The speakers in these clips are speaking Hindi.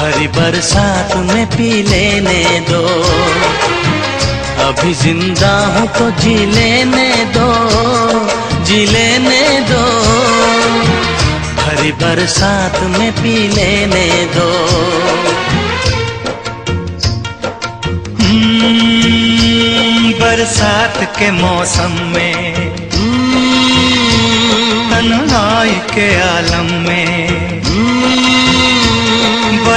भरी बरसात में पी लेने दो। अभी ज़िंदा हूँ तो जी लेने दो जी लेने दो। भरी बरसात में पी लेने दो। हम्म, बरसात के मौसम में तन्हाई के आलम में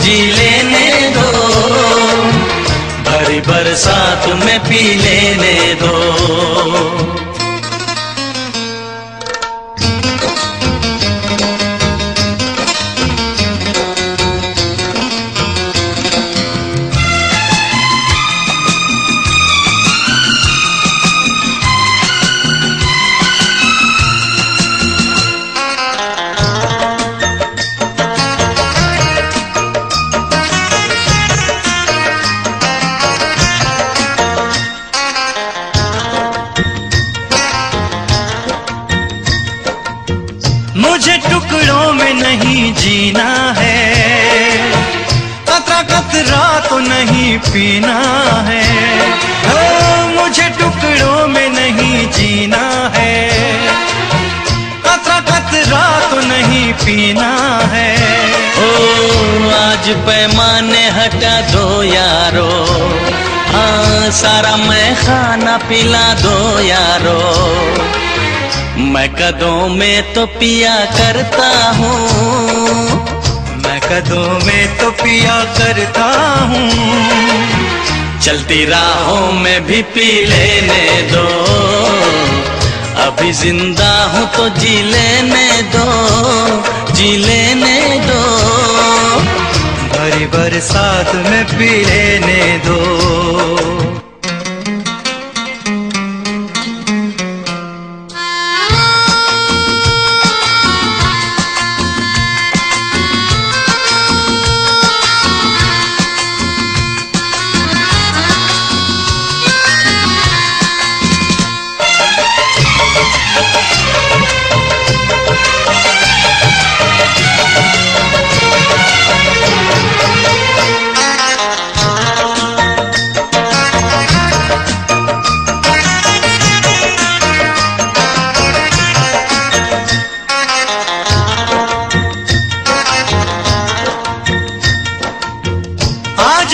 जी लेने दो। भरी बरसात में पी लेने दो। टुकड़ों में नहीं जीना है। कतरा कतरा तो नहीं पीना है। ओ, मुझे टुकड़ों में नहीं जीना है। कतरा कतरा तो नहीं पीना है। ओ आज पैमाने हटा दो यारो। हाँ सारा मैं खाना पिला दो यारो। मैं कदों में तो पिया करता हूँ। मैं कदों में तो पिया करता हूँ। चलती राहों में भी पी लेने दो। अभी ज़िंदा हूँ तो जी लेने दो। जी लेने दो। भरी भर बरसात में पी लेने दो।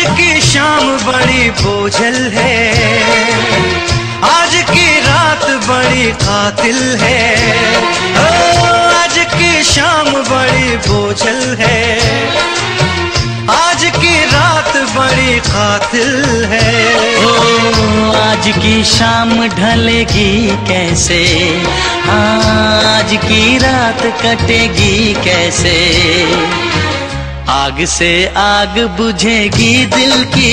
आज की शाम बड़ी बोझल है। आज की रात बड़ी कातिल है। ओ, आज की शाम बड़ी बोझल है। आज की रात बड़ी कातिल है। ओ आज की शाम ढलेगी कैसे? हाँ, आज की रात कटेगी कैसे? आग से आग बुझेगी दिल की।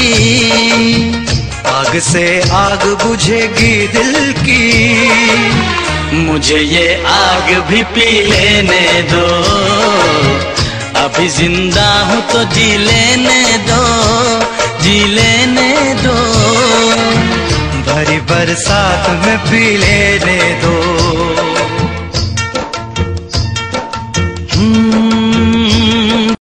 आग से आग बुझेगी दिल की। मुझे ये आग भी पी लेने दो। अभी ज़िंदा हूँ तो जी लेने दो। जी लेने दो। भरी बरसात में पी लेने दो।